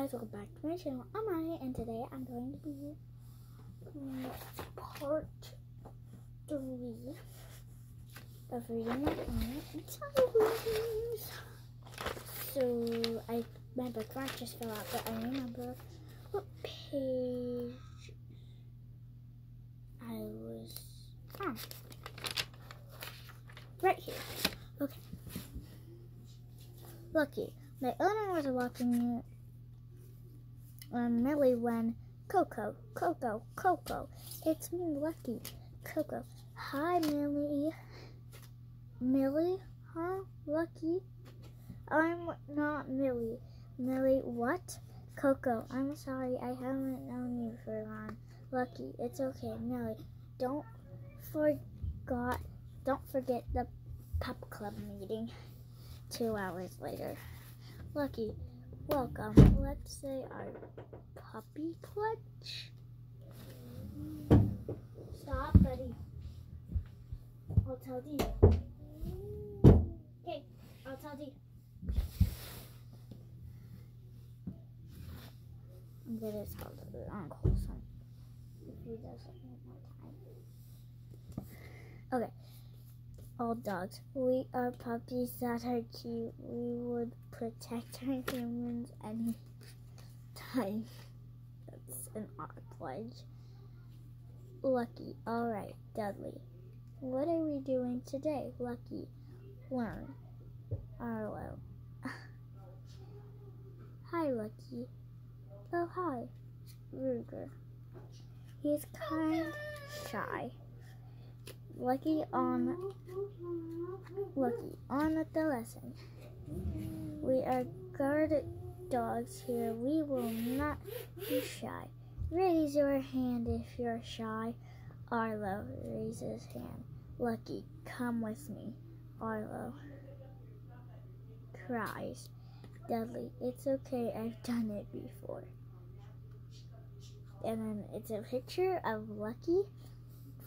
guys, welcome back to my channel. I'm Maya, and today I'm going to be part three of reading my times. So I my bookmark just fell out, but I remember what page I was on. Right here. Okay. Lucky. My owner was walking um, Millie when Coco, Coco, Coco. It's me, Lucky. Coco. Hi, Millie. Millie? Huh? Lucky? I'm not Millie. Millie, what? Coco, I'm sorry. I haven't known you for long. Lucky, it's okay. Millie, don't forgot. Don't forget the pup club meeting. Two hours later. Lucky, welcome. Let's say our puppy clutch. Stop, buddy. I'll tell D. Okay, I'll tell D. I'm gonna tell the uncle son if he does it one more time. Okay. All dogs. We are puppies that are cute. We would protect our humans any time. That's an odd pledge. Lucky. Alright, Dudley. What are we doing today? Lucky. Learn. Arlo. hi, Lucky. Oh, hi. Ruger. He's kind shy. Lucky on Lucky on with the lesson. We are guard dogs here. We will not be shy. Raise your hand if you're shy. Arlo raises hand. Lucky, come with me. Arlo cries. Dudley, it's okay. I've done it before. And then it's a picture of Lucky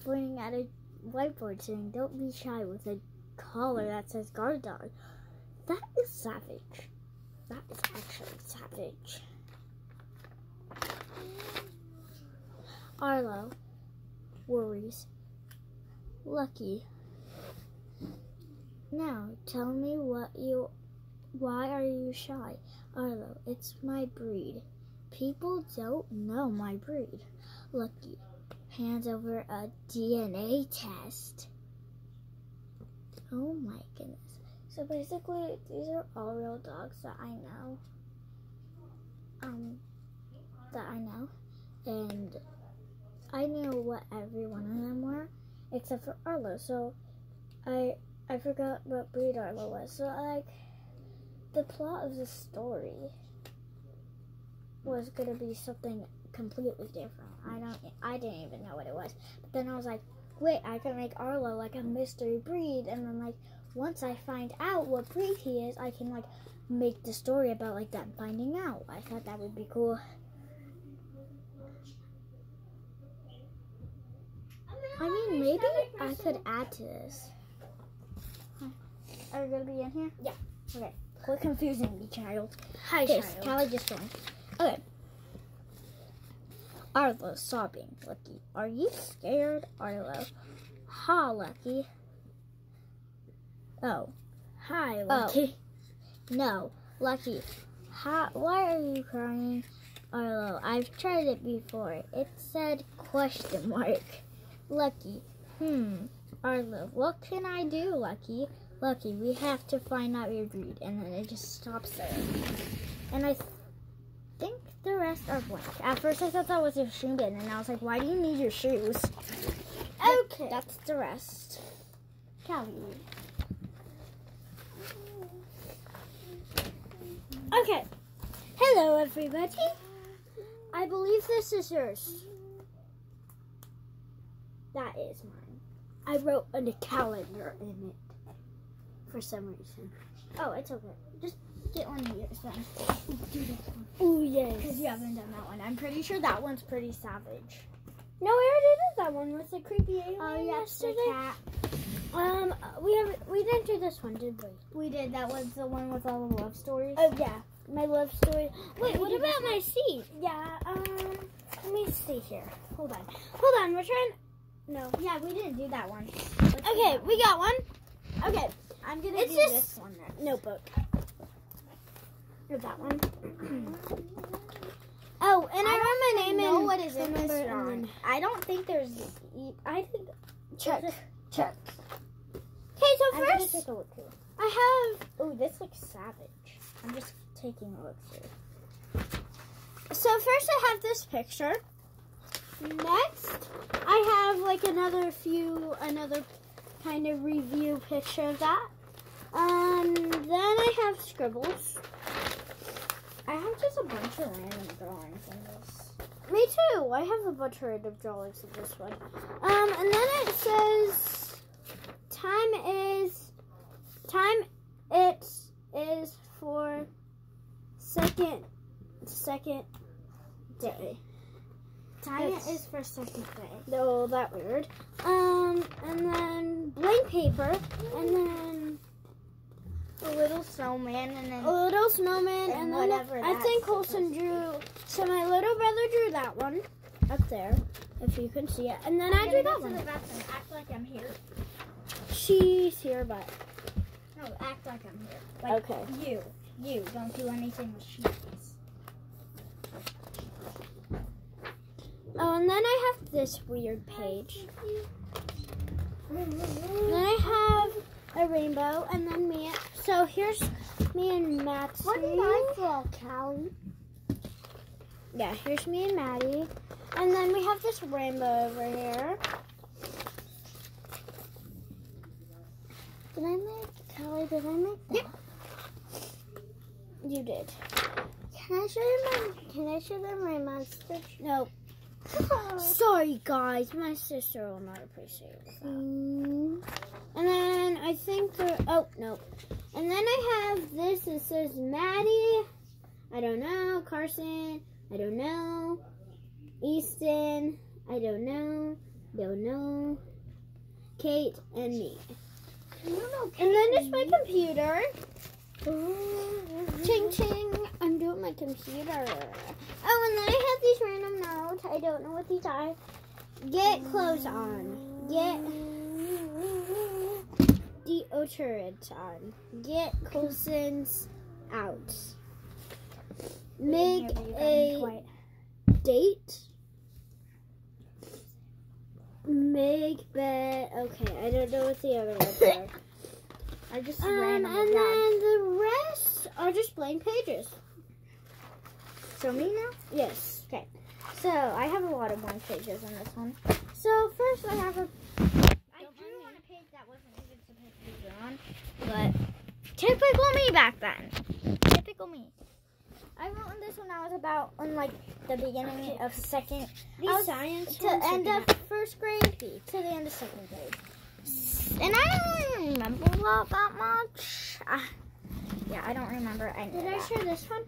pointing at a whiteboard saying, Don't be shy with a collar that says guard dog. That is savage. That is actually savage. Arlo worries. Lucky. Now tell me what you why are you shy? Arlo, it's my breed. People don't know my breed. Lucky hands over a DNA test. Oh my goodness. So basically, these are all real dogs that I know. Um, that I know. And I knew what every one of them were, except for Arlo. So I I forgot what breed Arlo was. So like, the plot of the story was gonna be something completely different. I don't I didn't even know what it was. But then I was like, wait, I can make Arlo like a mystery breed and then like once I find out what breed he is, I can like make the story about like that finding out. I thought that would be cool. I mean, maybe I could add to this. Are you gonna be in here? Yeah. Okay. Quit confusing me, child. Hi, Okay, child. Callie just joined. Okay. Arlo sobbing. Lucky. Are you scared, Arlo? Ha, Lucky. Oh. Hi, Lucky. No, Lucky. Ha, why are you crying, Arlo? I've tried it before. It said question mark. Lucky. Hmm. Arlo, what can I do, Lucky? Lucky, we have to find out your breed. And then it just stops there. And I th- think the rest are blank. At first I thought that was your shoe bin, and I was like, why do you need your shoes? Okay. That's the rest. Callie. Okay. Hello, everybody. I believe this is yours. That is mine. I wrote a calendar in it for some reason. Oh, it's okay. Just get one of yours then. Do this one. Oh, yes. Because you haven't done that one. I'm pretty sure that one's pretty savage. No, we already did that one with the creepy alien Oh, yes, the yesterday. cat. Um, we haven't. We didn't do this one, did we? We did. That was the one with all the love stories. Oh yeah. my love story. Wait, what about my seat? Yeah, um, Let me see here. Hold on. hold on, we're trying. No. Yeah, we didn't do that one. Let's Okay, we got one. Okay, I'm gonna it's do just- this one next. notebook. Or that one. Oh, and I, I wrote my name know in. what is in this number and drawing. then- I don't think there's. e- I think. Check. Check. I'm first take a look. I have. Oh, this looks savage. I'm just taking a look through. So first I have this picture. Next, I have like another few, another kind of review picture of that. Um, then I have scribbles. I have just a bunch of random drawings in this. Me too. I have a bunch of random drawings of this one. Um, and then it says time is time it is for second second day. Time It's- is for second day. No, that weird. Um, and then blank paper, and then A little snowman and then a little snowman, And and, then whatever I think Colson drew. So my little brother drew that one up there, if you can see it, and then I drew that To the one. Act like I'm here. She's here, but No, act like I'm here. Like okay. you. You. Don't do anything with sheets. Oh, and then I have this weird page. And then I have a rainbow, and then me. So here's me and Matt's. What did I draw, Callie? Yeah, here's me and Maddie. And then we have this rainbow over here. Did I make Callie? Did I make that? Yep. You did. Can I show you my can I show them my monster? No. Oh. Sorry guys, my sister will not appreciate that. Mm. And then I think there oh no. And then I have this, it says Maddie. I don't know, Carson. I don't know. Easton. I don't know. Don't know. Kate and me. And then there's my computer. Ching ching. I'm doing my computer. Oh, and then I have these random notes. I don't know what these are. Get clothes on. Get deodorant on. Get Colson's out. Make a date. Make bed. Okay, I don't know what the other ones are. I just Um, ran and on then the rest are just blank pages. So me now? Yes. Okay. So I have a lot of blank pages on this one. So first I have a. I drew on a page that wasn't even supposed to be drawn, but typical me back then. Typical me. I wrote on this one. I was about on like the beginning of second These I science to end of first grade to the end of second grade. And I don't even remember a lot that much. Uh, yeah, I don't remember any. Did I share this one?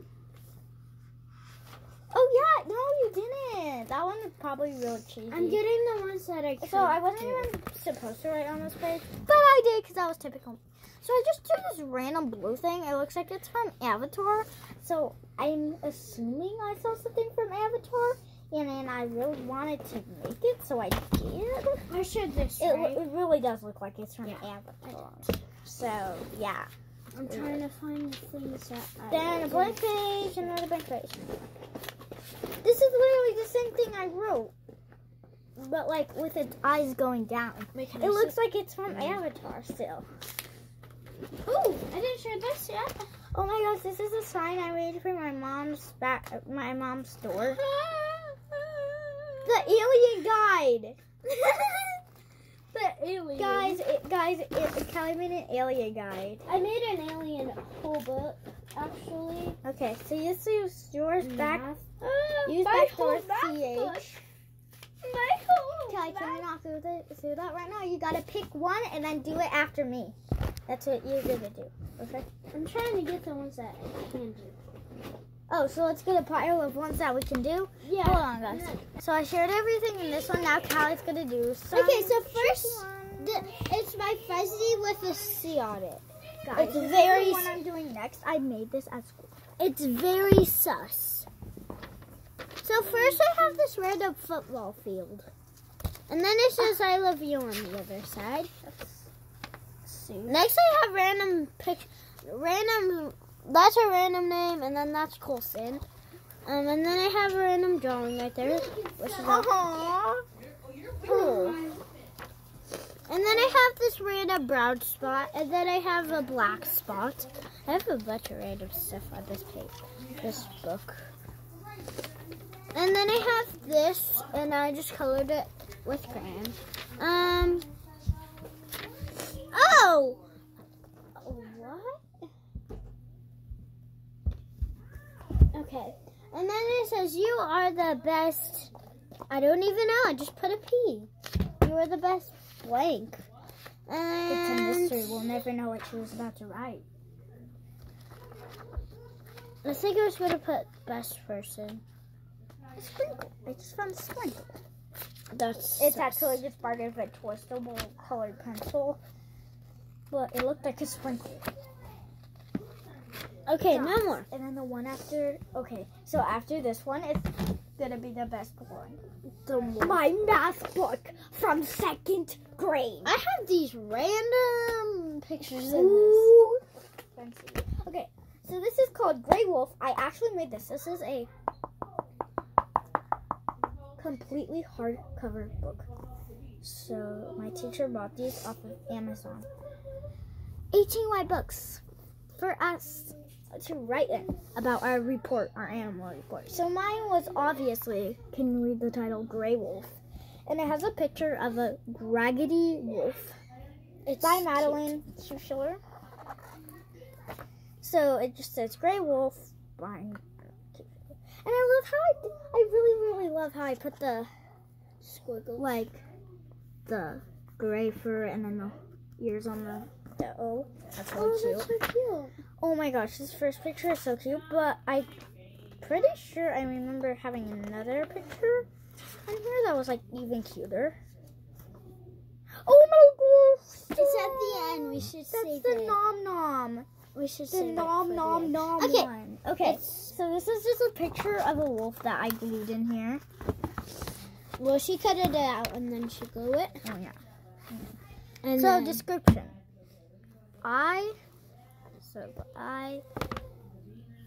Oh yeah, no, you didn't. That one is probably real cheesy. I'm getting the ones that I. So I wasn't even supposed to write on this page, but I did because that was typical. So I just drew this random blue thing. It looks like it's from Avatar. So I'm assuming I saw something from Avatar, and then I really wanted to make it, so I did. I shared this. It, right? it really does look like it's from Yeah. Avatar. So yeah. I'm trying to find the things that. I Then a blank page, another blank page. This is literally the same thing I wrote, but like with its eyes going down. Wait, It I looks like it's from mm-hmm. Avatar still. Oh, I didn't share this yet. Oh my gosh, this is a sign I made for my mom's back, my mom's door. The alien guide. the alien. guys, it, guys, it, Callie made an alien guide. I made an alien whole book actually. Okay, so you use yours mm-hmm. back. Ah, use my back doors whole math book. CH. My whole Callie, can you not do that, do that right now? You gotta pick one and then do it after me. That's what you're gonna do. Okay. I'm trying to get the ones that I can do. Oh, so let's get a pile of ones that we can do. Yeah. Hold on, guys. So I shared everything in this one. Now Callie's gonna do some. Okay, so first, the, it's my fuzzy with a C on it. Guys, It's very the one I'm doing next. I made this at school. It's very sus. So first I have this random football field. And then it says I love you on the other side. Next I have random pic random that's a random name and then that's Colson. Um, and then I have a random drawing right there, which is a pool. And then I have this random brown spot, and then I have a black spot. I have a bunch of random stuff on this page, this book. And then I have this, and I just colored it with crayon. Um. Oh. What? Okay. And then it says you are the best. I don't even know. I just put a P. You are the best blank. And It's a mystery. We'll never know what she was about to write. I think I was gonna put best person. A sprinkle. I just found a sprinkle. That's It's actually just part of a twistable colored pencil, but it looked like a sprinkle. okay. Dots. No more. And then the one after, okay, so after this one, it's gonna be the best one. The. My math book from second grade. I have these random pictures in this. Okay, so this is called Grey Wolf. I actually made this. This is a completely hardcover book. So my teacher bought these off of Amazon. 18 white books for us to write in about our report, our animal report. So mine was obviously, can you read the title, Grey Wolf? And it has a picture of a raggedy wolf. It's by Madeline Schuschler. So it just says Grey Wolf by And I love how I, I really, really love how I put the, Squiggle. like, the gray fur and then the ears on the, the O. That's oh, really Oh, cute. that's so cute. Oh my gosh, this first picture is so cute, but I pretty sure I remember having another picture on here that was like even cuter. Oh my gosh! It's at the end. We should That's save the it. nom nom. we should The nom the nom nom Okay, one. Okay. it's- So this is just a picture of a wolf that I glued in here. Well, she cut it out and then she glue it. Oh yeah. And so then, description. I so I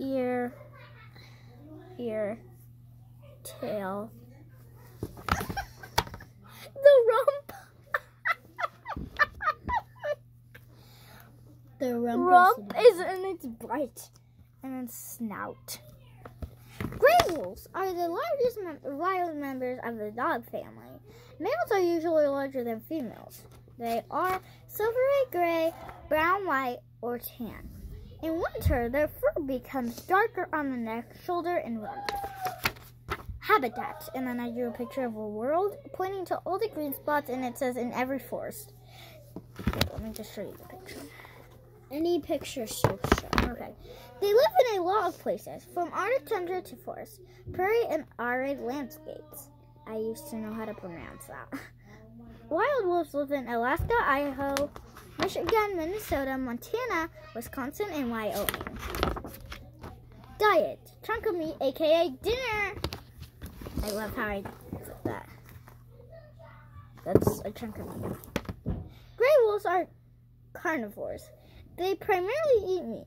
ear ear tail the rump the rump, rump is is and it's bright and then snout. Gray wolves are the largest mem- wild members of the dog family. Males are usually larger than females. They are silvery gray, brown, white, or tan. In winter, their fur becomes darker on the neck, shoulder, and rump. Habitat, and then I drew a picture of a world pointing to all the green spots, and it says in every forest. Here, let me just show you the picture. Any picture show. Okay. They live in a lot of places, from Arctic tundra to forest, prairie, and arid landscapes. I used to know how to pronounce that. Wild wolves live in Alaska, Idaho, Michigan, Minnesota, Montana, Wisconsin, and Wyoming. Diet chunk of meat, aka dinner. I love how I put that. That's a chunk of meat. Gray wolves are carnivores. They primarily eat meat.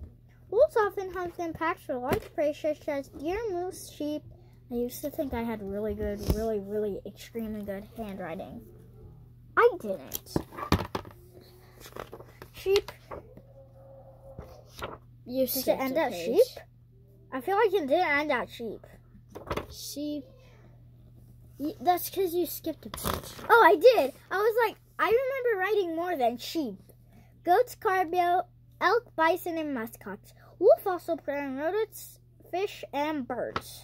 Wolves often hunt in packs for large prey such as deer, moose, sheep. I used to think I had really good, really, really extremely good handwriting. I didn't. Sheep. You Did it end at sheep? I feel like it didn't end at sheep. Sheep. That's because you skipped a page. Oh, I did. I was like, I remember writing more than sheep. Goats, caribou, elk, bison, and muskox. Wolf also prey on rodents, fish, and birds.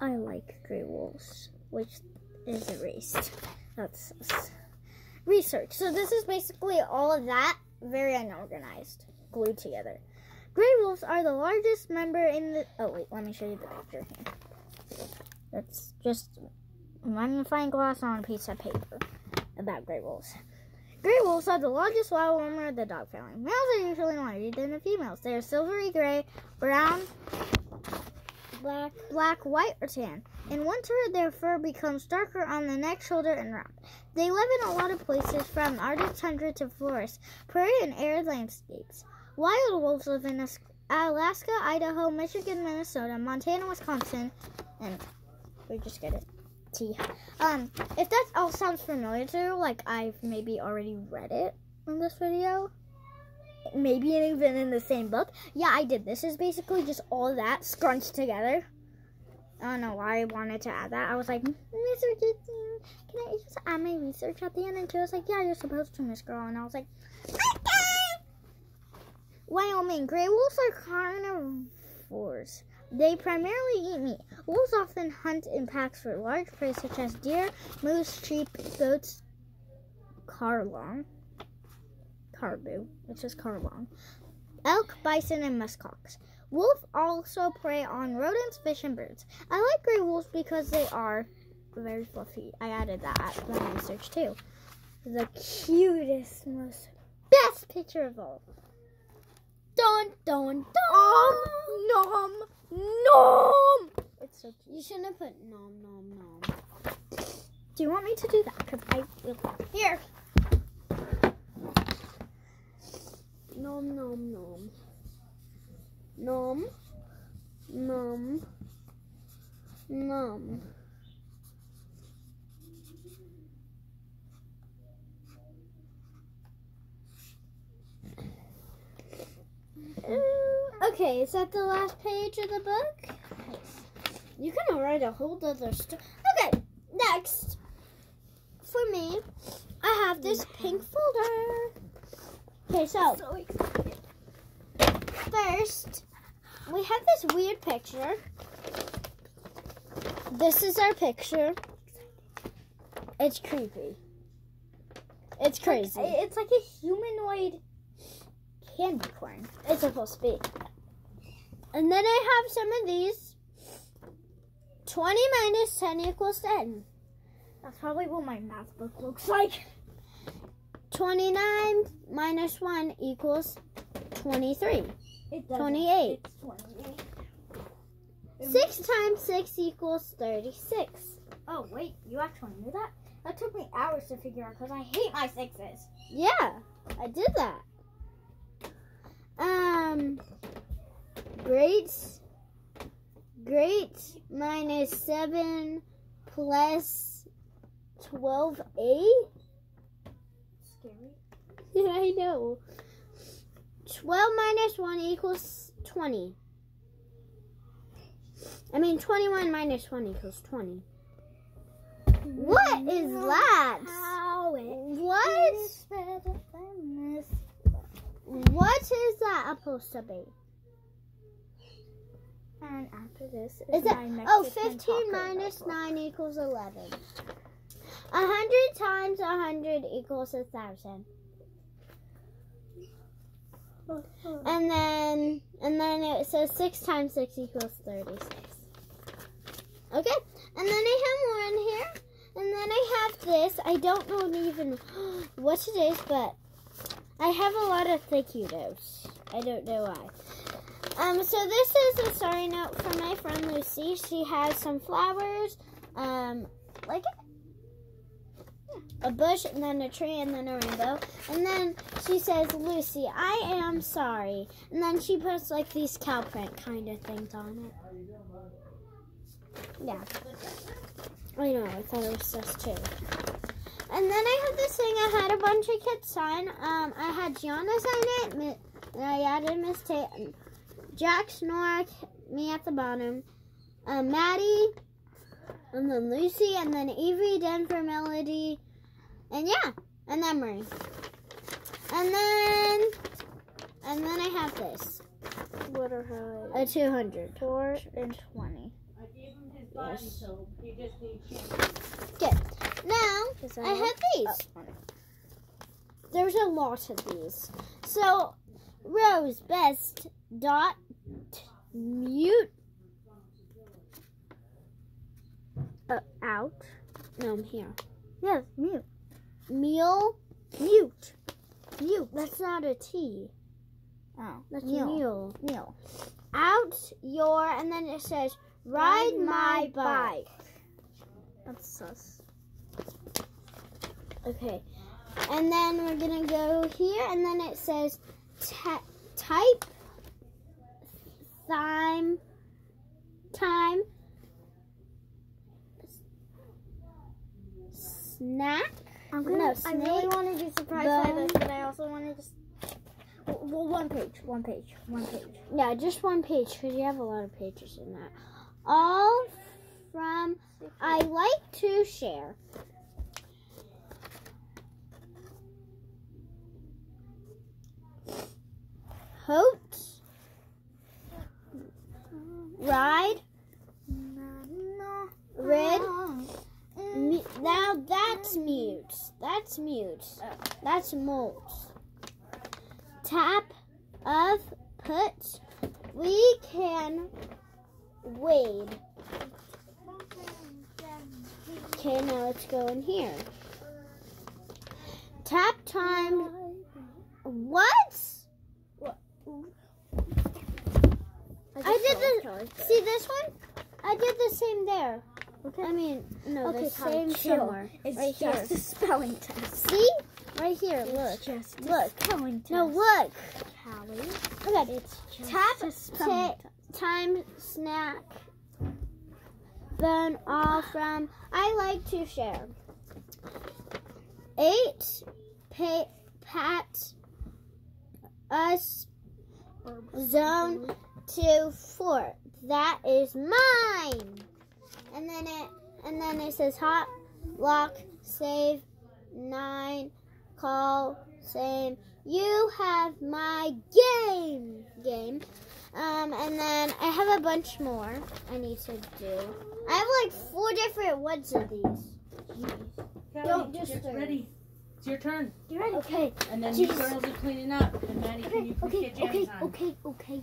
I like gray wolves, which is erased. That's research. So this is basically all of that, very unorganized, glued together. Gray wolves are the largest member in the. Oh wait, let me show you the picture here. That's just magnifying glass on a piece of paper about gray wolves. Gray wolves are the largest wild member of the dog family. Males are usually larger than the females. They are silvery gray, brown, black, black, white, or tan. In winter, their fur becomes darker on the neck, shoulder, and rump. They live in a lot of places, from Arctic tundra to forests, prairie, and arid landscapes. Wild wolves live in Alaska, Idaho, Michigan, Minnesota, Montana, Wisconsin, and we just get it. T. Um, if that all sounds familiar to you, like I've maybe already read it in this video, maybe even in the same book. Yeah, I did. This is basically just all that scrunched together. I don't know why I wanted to add that. I was like, research it. Can I just add my research at the end? And she was like, Yeah, you're supposed to, Miss Girl. And I was like, Okay. Wyoming gray wolves are carnivores. They primarily eat meat. Wolves often hunt in packs for large prey such as deer, moose, sheep, goats, carlong, caribou, which is carlong, elk, bison, and muskox. Wolves also prey on rodents, fish, and birds. I like gray wolves because they are very fluffy. I added that at my research too. The cutest, most best picture of all. Dun dun dun. nom nom. It's so cute. You shouldn't have put nom nom nom. Do you want me to do that? Cause I will. Here. Nom nom nom. Nom. Nom. Nom. Okay, is that the last page of the book? You can write a whole other story. Okay, next. For me, I have this pink folder. Okay, so first, we have this weird picture. This is our picture. It's creepy. It's crazy. It's like a humanoid candy corn. It's supposed to be. And then I have some of these. 20 minus 10 equals 10. That's probably what my math book looks like. 29 minus 1 equals 23. It 28. It's 28. 6 times 6 equals 36. Oh, wait. You actually knew that? That took me hours to figure out because I hate my sixes. Yeah, I did that. Um, great, great minus 7 plus 12a? Scary. Yeah, I know. 12 minus 1 equals 20. I mean, 21 minus 1 equals 20. What is that? What? is better than this. What is that supposed to be? And after this Is it? my Oh, 15 taco minus notebook. 9 equals 11. A 100 times a 100 equals a 1,000. And then, and then it says 6 times 6 equals 36. Okay, and then I have more in here. And then I have this. I don't know even what it is, but I have a lot of thank you notes. I don't know why. Um, so this is a sorry note from my friend Lucy. She has some flowers, um, like a bush, and then a tree, and then a rainbow. And then she says, Lucy, I am sorry. And then she puts like these cow print kind of things on it. Yeah. I know, I thought it was just two. And then I had this thing I had a bunch of kids sign. Um, I had Gianna sign it, and I added Miss Tate, Jack Snork, me at the bottom, um, Maddie, and then Lucy, and then Avery, Denver, Melody, and yeah, and then Marie. And then, and then I have this, What are her a 200. 4 and 20. Yes. Good. Now, Is I have these. There's a lot of these. So, Rose, best, dot, mute, uh, out. No, I'm here. Yes, mute. Meal, Mute. Mute. That's not a T. Oh, That's mule. mule. Out your, and then it says, ride my bike. That's sus. Okay. And then we're going to go here, and then it says, type time, time, snack. I'm gonna- gonna. I I really want to be surprised by bone. this, but I also want to just. Well, one page, one page, one page. Yeah, just one page because you have a lot of pages in that. All from I like to share. Hote, ride, rid. mu- Now that's mute. That's mute. That's molt. Tap of put. We can wade. Okay, now let's go in here. Tap time. What? I did the. See this one? I did the same there. Okay. I mean, no, Okay, the same somewhere. It's right just here. a spelling test. See? Right here. Look. just Look. spelling test. No, look. Callie. It. It's just Tap a spelling ta- time snack. Bone all from I like to share. Eight pay, pat us zone to four. That is mine. And then it and then it says hot lock save nine call same. You have my game game. Um and then I have a bunch more I need to do. I have like four different ones of these. Callie, Don't just get stir. ready. It's your turn. You ready? Okay. And then you Jeez. girls are cleaning up. And Maddie, can Okay, you please okay, get jammies okay, on? okay, okay.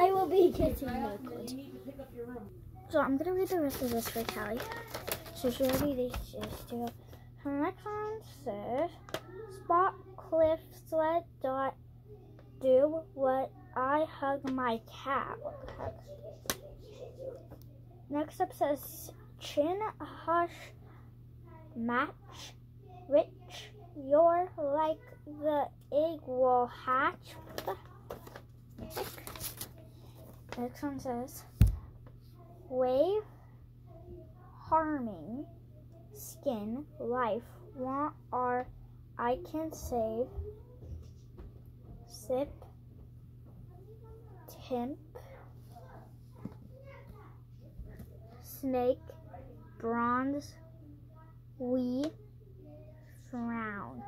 I will be getting liquid. and then you need to pick up your room. So I'm gonna read the rest of this for Callie. So she already these just do. Her next one says Spot Cliff Sled dot do what I hug my cat. What the heck? Next up says Chin Hush Match Rich You're like the egg will hatch. What the heck? Next one says wave harming skin life. Want our I can save sip temp snake bronze we frown.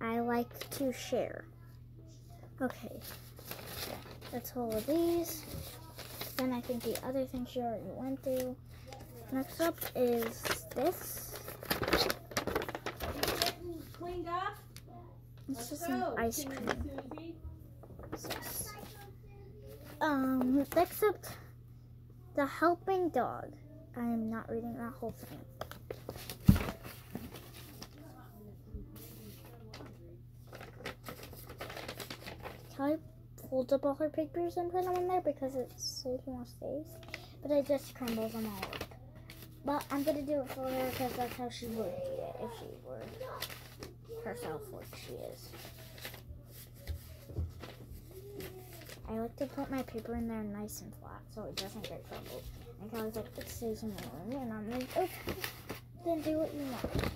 I like to share. Okay that's all of these then I think the other thing she already went through. Next up is this. It's just some ice cream. Um, next up, the helping dog. I am not reading that whole thing. Callie folds up all her papers and put them in there because it saves more space. But I just crumbles them all up. But I'm gonna do it for her because that's how she would do it if she were herself what she is. I like to put my paper in there nice and flat so it doesn't get crumbled. And Callie's like, it stays in the room. And I'm like, okay, then do what you want.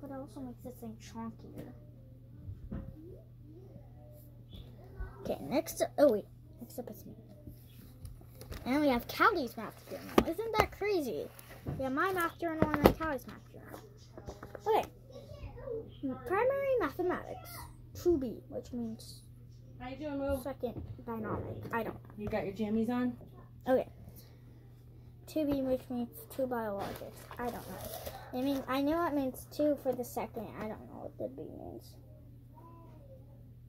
But it also makes this thing chunkier. Okay, next oh wait, next up is me. And we have Callie's math journal. Isn't that crazy? We have my math journal and then Callie's math journal. Okay. Primary mathematics, 2B, which means How you doing, second dynamic. I don't You got your jammies on? Okay. 2B, which means two biologics. I don't know. I mean, I know it means two for the second. I don't know what the B means.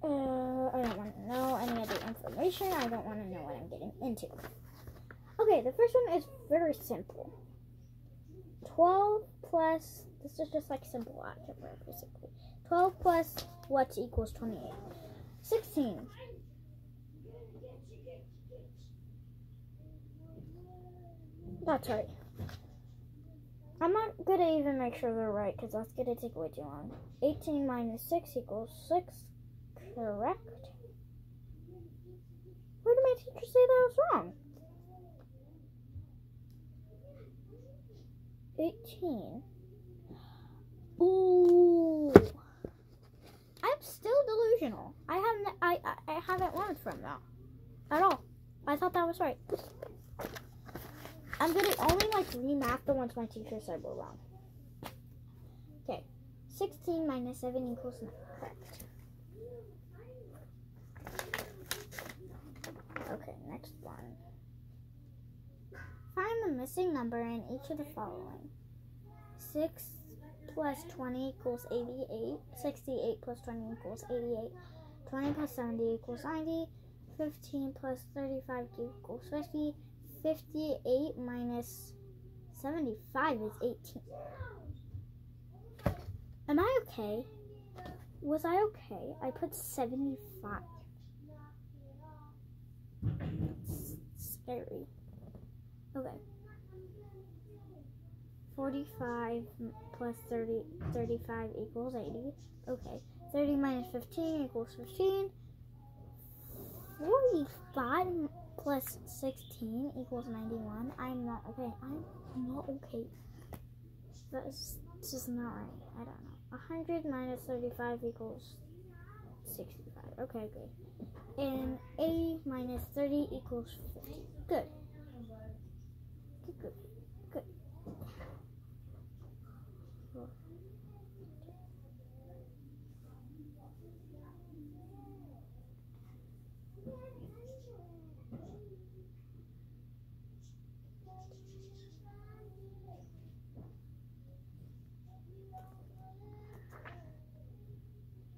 Uh, I don't want to know any other information. I don't want to know what I'm getting into. Okay, the first one is very simple. 12 plus, this is just like simple algebra basically. 12 plus what equals 28? 16. That's right. I'm not gonna even make sure they're right because that's gonna take way too long. 18 minus 6 equals 6, correct? Where did my teacher say that was wrong? 18. Ooh. I'm still delusional. I haven't I, I, I haven't learned from that. At all. I thought that was right. I'm gonna only like remath the ones my teacher said were wrong. Okay. 16 minus 7 equals 9. Correct. Okay, next one. Find the missing number in each of the following. 6 plus 20 equals 88. 68 plus 20 equals 88. 20 plus 70 equals 90. 15 plus 35 equals 50. 58 minus 75 is 18. Am I okay? Was I okay? I put 75. It's scary. Okay. 45 plus 30, 35 equals 80. Okay. 30 minus 15 equals 15. 45 plus 16 equals 91. I'm not okay. I'm not okay. That's just not right. I don't know. 100 minus 35 equals 65. Okay, good. And a minus 30 equals 50. Good. Good, good, good.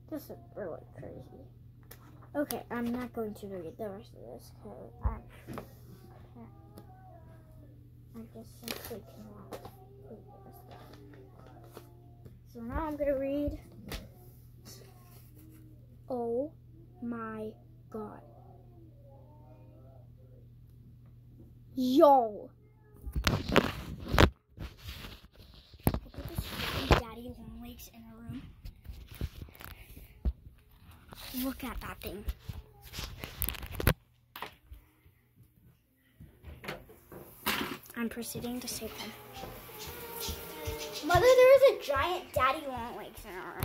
This is really crazy. Okay, I'm not going to read the rest of this because I can't. I just simply cannot read this. So now I'm gonna read. Oh my god. Yo. Daddy long legs in a room. Look at that thing. I'm proceeding to save them. Mother, there is a giant daddy long legs in our.